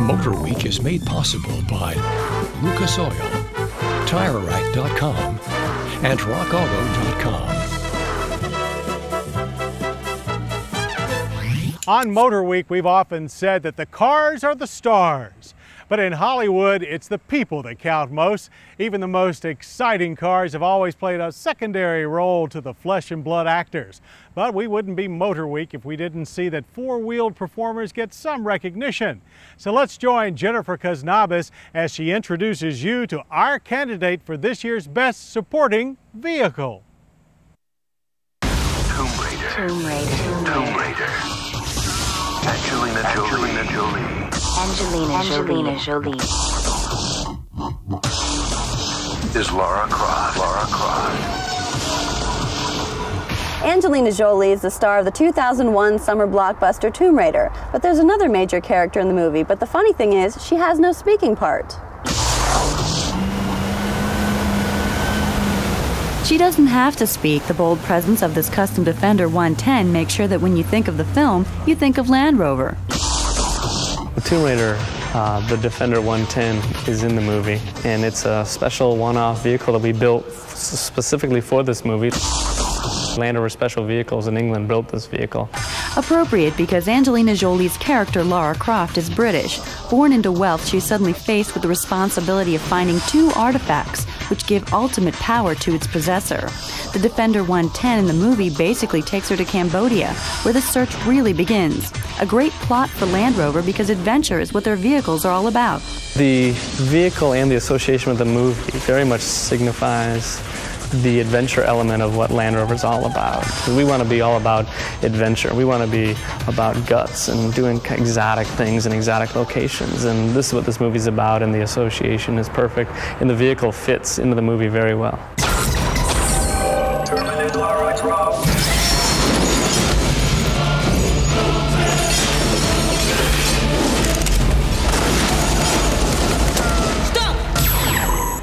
Motor Week is made possible by Lucas Oil, TireRack.com, and RockAuto.com. On Motor Week, we've often said that the cars are the stars. But in Hollywood, it's the people that count most. Even the most exciting cars have always played a secondary role to the flesh and blood actors. But we wouldn't be Motor Week if we didn't see that four-wheeled performers get some recognition. So let's join Jennifer Khasnabis as she introduces you to our candidate for this year's Best Supporting Vehicle. Tomb Raider. Tomb Raider. Tomb Raider. Angelina Jolie. Angelina Jolie. Angelina, Angelina Jolie. Is Lara Croft. Lara Croft. Angelina Jolie is the star of the 2001 summer blockbuster Tomb Raider, but there's another major character in the movie, but the funny thing is, she has no speaking part. She doesn't have to speak. The bold presence of this custom Defender 110 makes sure that when you think of the film, you think of Land Rover. Tomb Raider, uh, the Defender 110, is in the movie, and it's a special one-off vehicle that we built specifically for this movie. Land Rover Special Vehicles in England built this vehicle. Appropriate because Angelina Jolie's character Lara Croft is British. Born into wealth, she's suddenly faced with the responsibility of finding two artifacts which give ultimate power to its possessor. The Defender 110 in the movie basically takes her to Cambodia, where the search really begins. A great plot for Land Rover because adventure is what their vehicles are all about. The vehicle and the association with the movie very much signifies the adventure element of what Land Rover is all about. We want to be all about adventure. We want to be about guts and doing exotic things in exotic locations. And this is what this movie's about, and the association is perfect. And the vehicle fits into the movie very well.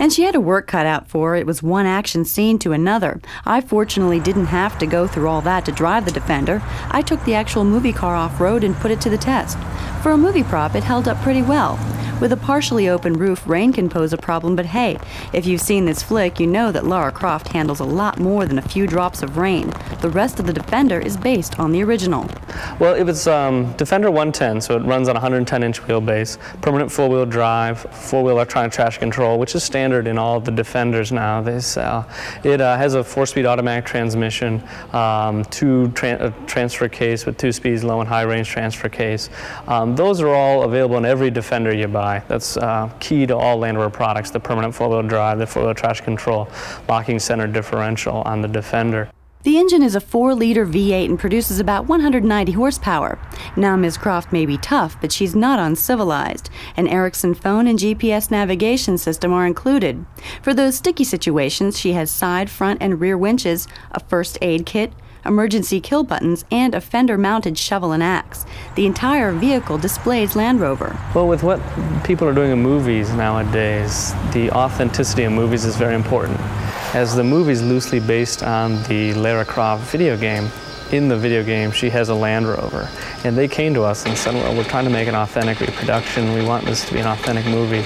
And she had a work cut out for her. It was one action scene to another. I fortunately didn't have to go through all that to drive the Defender. I took the actual movie car off road and put it to the test. For a movie prop, it held up pretty well. With a partially open roof, rain can pose a problem, but hey, if you've seen this flick, you know that Lara Croft handles a lot more than a few drops of rain. The rest of the Defender is based on the original. Well, it was um, Defender 110, so it runs on 110-inch wheelbase, permanent four-wheel drive, four-wheel electronic traction control, which is standard in all the Defenders now they sell. It uh, has a four-speed automatic transmission, um, two tra transfer case with two speeds, low and high range transfer case. Um, those are all available in every Defender you buy. That's uh, key to all Land Rover products, the permanent four-wheel drive, the four-wheel traction control, locking center differential on the Defender. The engine is a 4 liter V8 and produces about 190 horsepower. Now, Ms. Croft may be tough, but she's not uncivilized. An Ericsson phone and GPS navigation system are included. For those sticky situations, she has side, front, and rear winches, a first aid kit, emergency kill buttons, and a fender mounted shovel and axe. The entire vehicle displays Land Rover. Well, with what people are doing in movies nowadays, the authenticity of movies is very important. As the movie's loosely based on the Lara Croft video game, in the video game, she has a Land Rover. And they came to us and said, well, we're trying to make an authentic reproduction. We want this to be an authentic movie.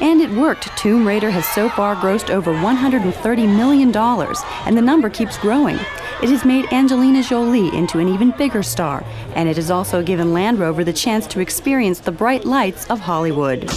And it worked. Tomb Raider has so far grossed over $130 million, and the number keeps growing. It has made Angelina Jolie into an even bigger star, and it has also given Land Rover the chance to experience the bright lights of Hollywood.